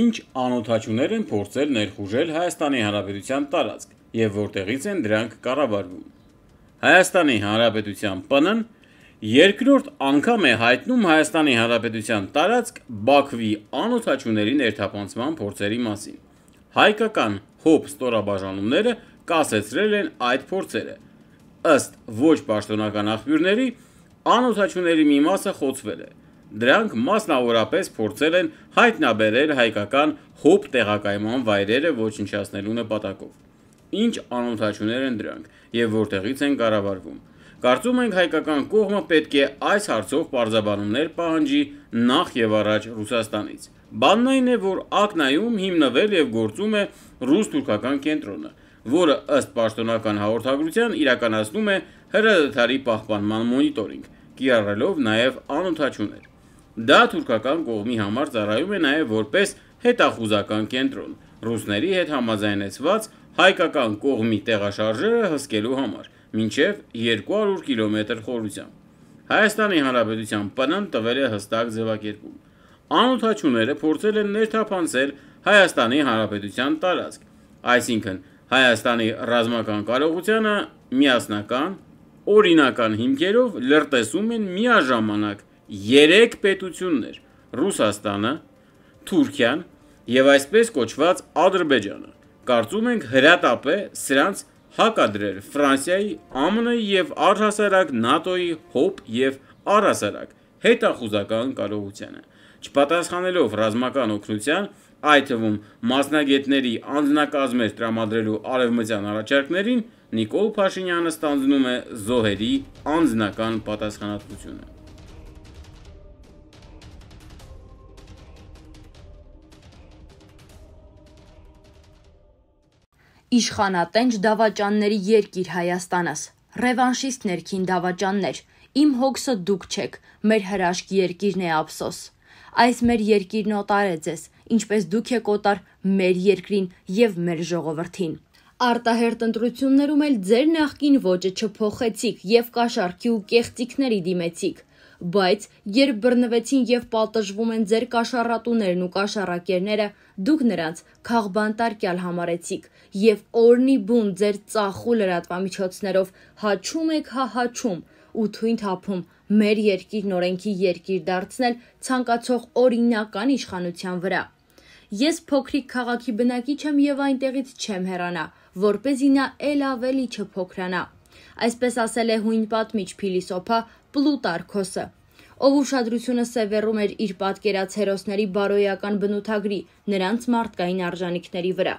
ինչ անօթաչուներ են փորձել ներխուժել Հայաստանի Հանրապետության տարածք եւ որտեղից են դրանք կառավարվում։ Հայաստանի Հանրապետության ՊՆ-ն երկրորդ անգամ է հայտնում Հայաստանի Հանրապետության տարածք Բաքվի անօթաչուների ներթափանցման փորձերի մասին։ Հայկական հոբ ստորաբաժանումները կասեցրել են այդ փորձերը։ Ըստ ոչ պաշտոնական աղբյուրների, անօթաչուների մի մասը խոցվել է։ Դրանք մասնավորապես փորձել են հայտնաբերել հայկական հոբ տեղակայման վայրերը ոչնչացնելու նպատակով։ Ինչ անօդաչուներ են դրանք եւ որտեղից են կառավարվում։ Կարծում ենք հայկական կողմը պետք է այս հարցով պարզաբանումներ պահանջի նախ եւ առաջ Ռուսաստանից։ Բանն այն է, որ Ակնայում հիմնվել եւ գործում է ռուս-թուրքական կենտրոնը, որը ըստ պաշտոնական հաղորդագրության իրականացնում է հրադադարի պահպանման մոնիտորինգ, կիրառելով նաեւ անօդաչուներ։ Դա թուրքական կողմի համար ծառայում է նաև որպես հետախուզական կենտրոն՝ ռուսների հետ համաձայնեցված հայկական կողմի տեղաշարժերը հսկելու համար, մինչև 200 կմ խորությամբ։ Հայաստանի Հանրապետության ՊՆ-ն տվել է հստակ ձևակերպում. Անօթաչուները փորձել են ներթափանցել Հայաստանի Հանրապետության տարածք, այսինքն Հայաստանի ռազմական կարողությանը միասնական, օրինական հիմքերով լրտեսում են միաժամանակ երեք պետություններ՝ Ռուսաստանը, Թուրքիան և այսպես կոչված Ադրբեջանը։ Կարծում ենք հրատապ է սրանց հակադրել Ֆրանսիայի, ԱՄՆ-ի և առհասարակ ՆԱՏՕ-ի հոբ և առհասարակ հետախուզական կարողությանը։ Չպատասխանելով ռազմական օգնության, այդ թվում մասնագետների անձնակազմեր տրամադրելու արևմտյան առաջարկներին, Նիկոլ Փաշինյանը ստանձնում է զոհերի անձնական պատասխանատվությունը։ Իշխանատենչ դավաճանների երկիր Հայաստանս, ռևանշիստ ներքին դավաճաններ, իմ հոգսը դուք չեք, մեր հրաշք երկիրն է ափսոս։ Այս մեր երկիրն օտար է ձեզ, ինչպես դուք եք օտար մեր երկրին եւ մեր ժողովրդին։ Արտահերտ ընտրություններում էլ ձեր նախկին ոճը չփոխեցիք եւ կաշառքի ու կեղծիքների դիմեցիք բայց երբ բռնվեցին եւ պատժվում են ձեր կաշառատուներն ու կաշառակերները, դուք նրանց քաղբանտարկյալ համարեցիք եւ օրնի բուն ձեր ծախու լրատվամիջոցներով հաչում եք հա հաչում ու թույն թափում մեր երկիրն օրենքի երկիր դարձնել ցանկացող օրինական իշխանության վրա։ Ես փոքրիկ քաղաքի բնակիչ եմ եւ այնտեղից չեմ հեռանա, որ เป զի նա ել ավելի չփոքրանա։ Այսպես ասել է հույն պատմիչ փիլիսոփա Պլուտարքոսը, ով ուշադրությունը սևեռում էր իր պատկերած հերոսների բարոյական բնութագրի, նրանց մարդկային արժանինքների վրա։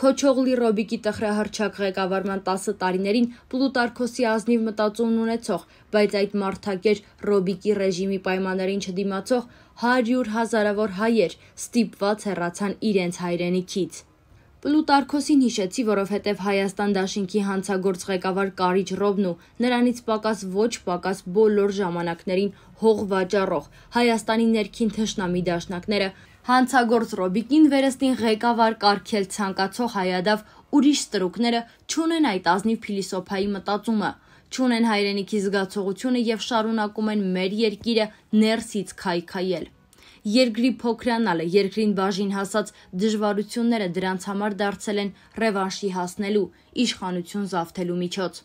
Քոչողլի Ռոբիկի տխրահրճակ ղեկավարման 10 տարիներին Պլուտարքոսի ազնիվ մտածումն ունեցող, բայց այդ մարդակեր Ռոբիկի ռեժիմի պայմաններին չդիմացող 100 հազարավոր հայեր ստիպված հեռացան իրենց հայրենիքից։ Պլուտարքոսին հիշեցի, որովհետև Հայաստան դաշինքի հանցագործ ղեկավար Կարիճ Ռոբն ու նրանից պակաս ոչ պակաս բոլոր ժամանակներին հող վաճառող Հայաստանի ներքին թշնամի դաշնակները Հանցագործ Ռոբիկին վերստին ղեկավար կարգել ցանկացող հայադավ ուրիշ ստրուկները չունեն այդ ազնիվ փիլիսոփայի մտածումը, չունեն հայրենիքի զգացողությունը եւ շարունակում են մեր երկիրը ներսից քայքայել։ Երկրի փոքրանալը, երկրին բաժին հասած դժվարությունները դրանց համար դարձել են ռևանշի հասնելու, իշխանություն զավթելու միջոց։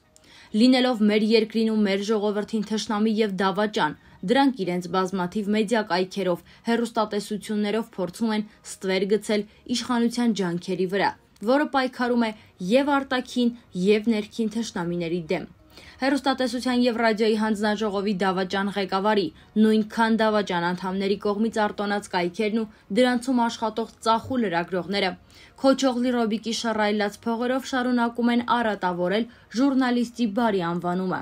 Լինելով մեր երկրին ու մեր ժողովրդին թշնամի եւ դավաճան, դրանք իրենց բազմաթիվ մեդիա կայքերով, հերոստատեսություններով փորձում են ստվեր գցել իշխանության ջանքերի վրա որը պայքարում է եւ արտաքին եւ ներքին թշնամիների դեմ։ Հերոստատեսության եւ ռադիոյի հանձնաժողովի դավաճան ղեկավարի նույնքան դավաճան անդամների կողմից արտոնած կայքերն ու դրանցում աշխատող ծախու լրագրողները Քոչողլի Ռոբիկի շռայլած փողերով շարունակում են արատավորել ժուրնալիստի բարի անվանումը։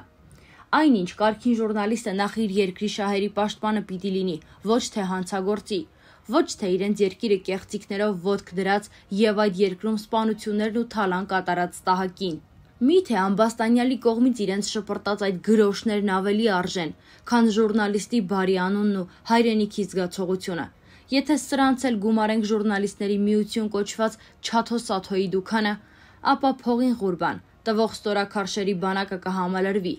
Այնինչ կարքին ժուրնալիստը նախ իր երկրի շահերի պաշտպանը պիտի լինի, ոչ թե հանցագործի, ոչ թե իրենց երկիրը կեղծիքներով ոտք դրած եւ այդ երկրում սպանություններն ու թալան կատարած տահակին։ Միթե ամբաստանյալի կողմից իրենց շպրտած այդ գրոշներն ավելի արժեն, քան ժուրնալիստի բարի անունն ու հայրենիքի զգացողությունը։ Եթե սրանց էլ գումարենք ժուրնալիստների միություն կոչված Չաթո Սաթոյի դուքանը, ապա փողին ղուրբան տվող ստորակարշերի բանակը կհամալրվի։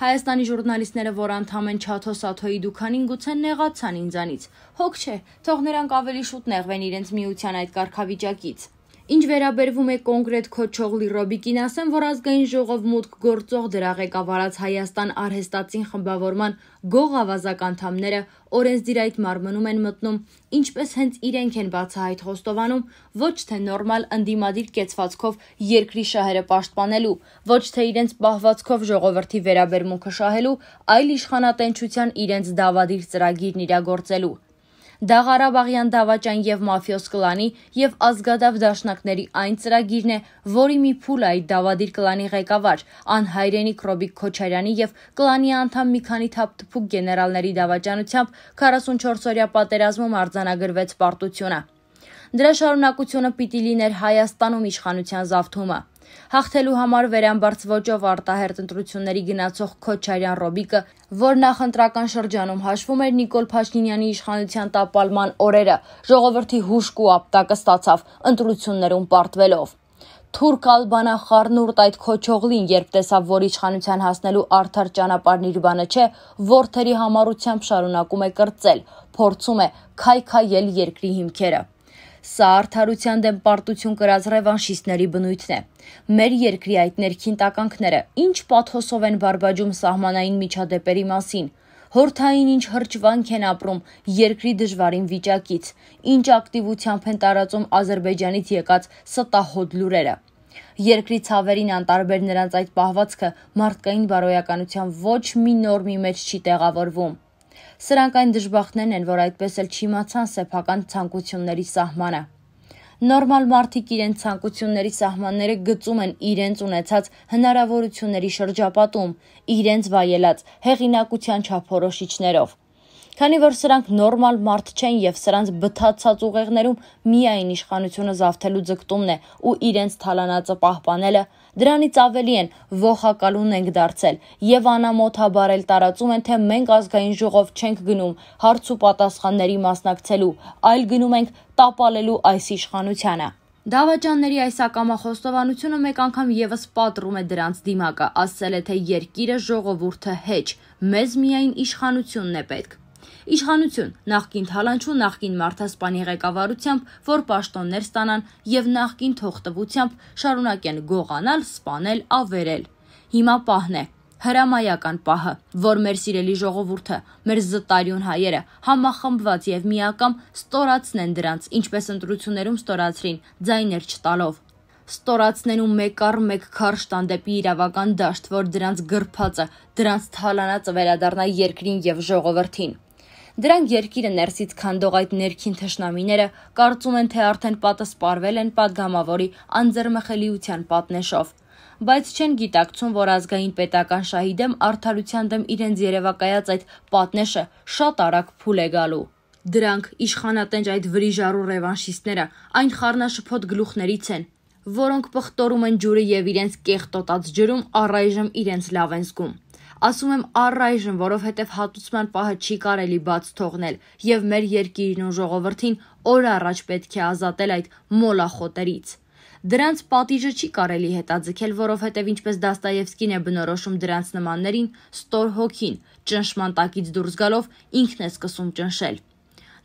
Հայաստանի ժուրնալիստները, որ անդամ են Չաթո Սաթոյի դուքանին, գուցե նեղացան ինձանից։ Հոգ չէ, թող նրանք ավելի շուտ նեղվեն իրենց միության այդ կարգավիճակից։ Ինչ վերաբերվում է կոնկրետ Քոչողլի Ռոբիկին, ասեմ, որ ազգային ժողով մուտք գործող դրա ղեկավարած Հայաստան արհեստացին խմբավորման գող ավազակ անդամները օրենսդիր այդ մարմնում են մտնում, ինչպես հենց իրենք են բացահայտ խոստովանում, ոչ թե նորմալ ընդդիմադիր կեցվածքով երկրի շահերը պաշտպանելու, ոչ թե իրենց պահվածքով ժողովրդի վերաբերմունքը շահելու, այլ իշխանատենչության իրենց դավադիր ծրագիրն իրագործելու։ Դա Ղարաբաղյան դավաճան եւ մաֆիոս կլանի եւ ազգադավ դաշնակների այն ծրագիրն է, որի մի փուլը այդ դավադիր կլանի ղեկավար անհայրենիք Ռոբիկ Քոչարյանի եւ կլանի անդամ մի քանի թափթփուկ գեներալների դավաճանությամբ 44-օրյա պատերազմում արձանագրվեց պարտությունը։ Դրա շարունակությունը պիտի լիներ Հայաստանում իշխանության զավթումը։ Հաղթելու համար վերամբարձ ոճով արտահերտ ընտրությունների գնացող Քոչարյան Ռոբիկը, որ նախընտրական շրջանում հաշվում էր Նիկոլ Փաշինյանի իշխանության տապալման օրերը, ժողովրդի հուշկ ու ապտակը ստացավ ընտրություններում պարտվելով։ Թուրք Ալբանա խառնուրդ այդ քոչողլին, երբ տեսավ, որ իշխանության հասնելու արդար ճանապարհն իր բանը չէ, որթերի համառությամբ շարունակում է կրծել, փորձում է քայքայել երկրի հիմքերը։ Սա արդարության դեմ պարտություն կրած ռևանշիստների բնույթն է։ Մեր երկրի այդ ներքին տականքները ինչ պաթոսով են բարբաջում սահմանային միջադեպերի մասին, հորթային ինչ հրճվանք են ապրում երկրի դժվարին վիճակից, ինչ ակտիվությամբ են տարածում Ադրբեջանից եկած ստահոդ լուրերը։ Երկրի ցավերին անտարբեր նրանց այդ պահվածքը մարդկային բարոյականության ոչ մի նորմի մեջ չի տեղավորվում։ Սրանք այն դժբախտներն են, որ այդպես էլ չիմացան սեփական ցանկությունների սահմանը։ Նորմալ մարդիկ իրենց ցանկությունների սահմանները գծում են իրենց ունեցած հնարավորությունների շրջապատում, իրենց վայելած հեղինակության չափորոշիչներով։ Քանի որ սրանք նորմալ մարդ չեն եւ սրանց բթացած ուղեղներում միայն իշխանությունը զավթելու ձգտումն է ու իրենց թալանածը պահպանելը, Դրանից ավելի են ողակալուն ենք դարձել եւ անամոթաբար էլ տարածում են, թե մենք ազգային ժողով չենք գնում հարց ու պատասխանների մասնակցելու, այլ գնում ենք տապալելու այս իշխանությանը։ Դավաճանների այս ակամա խոստովանությունը մեկ անգամ եւս պատռում է դրանց դիմակը, ասել է թե երկիրը ժողովուրդը հեչ, մեզ միայն իշխանությունն է պետք։ Իշխանություն նախկին թալանչու նախկին մարդասպանի ղեկավարությամբ, որ պաշտոններ ստանան եւ նախկին թողտվությամբ շարունակեն գողանալ, սպանել, ավերել։ Հիմա պահն է. հրամայական պահը, որ մեր սիրելի ժողովուրդը, մեր զտարյուն հայերը համախմբված եւ միակամ ստորացնեն դրանց, ինչպես ընտրություններում ստորացրին, ձայներ չտալով ստորացնեն ու մեկ առ մեկ քարշ տան դեպի իրավական դաշտ, որ դրանց գրփածը, դրանց թալանածը վերադառնա երկրին եւ ժողովրդին։ Դրանք երկիրը ներսից քանդող այդ ներքին թշնամիները կարծում են, թե արդեն պատսպարվել են падգամավորի անձեռմխելիության պատնեշով բայց չեն գիտակցում, որ ազգային պետական շահի դեմ արդարության դեմ իրենց երևակայած այդ պատնեշը շատ արագ փուլ է գալու։ Դրանք իշխանատենջ այդ վրիժարու ռևանշիստները այն խառնաշփոթ գլուխներից են, որոնք պղտորում են ջուրը եւ իրենց կեղտոտած ջրում առայժմ իրենց լավ են զգում։ Ասում եմ առայժմ, որովհետև հատուցման պահը չի կարելի բաց թողնել եւ մեր երկիրն ու ժողովրդին օր առաջ պետք է ազատել այդ մոլախոտերից։ Դրանց պատիժը չի կարելի հետաձգել, որովհետև ինչպես Դաստայևսկին է բնորոշում դրանց նմաններին, ստոր հոգին, ճնշման տակից դուրս գալով ինքն է սկսում ճնշել։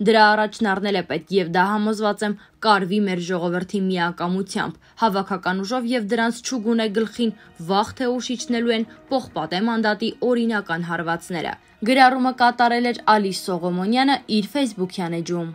Դրա առաջն առնել է պետք եւ դա համոզված եմ կարվի մեր ժողովրդի միակամությամբ, հավաքական ուժով եւ դրանց ճուգուն է գլխին վաղ թե ուշ իջնելու են Պողպատե մանդատի օրինական հարվածները։ Գրառումը կատարել էր Ալիս Սողոմոնյանը իր Facebook-յան էջում։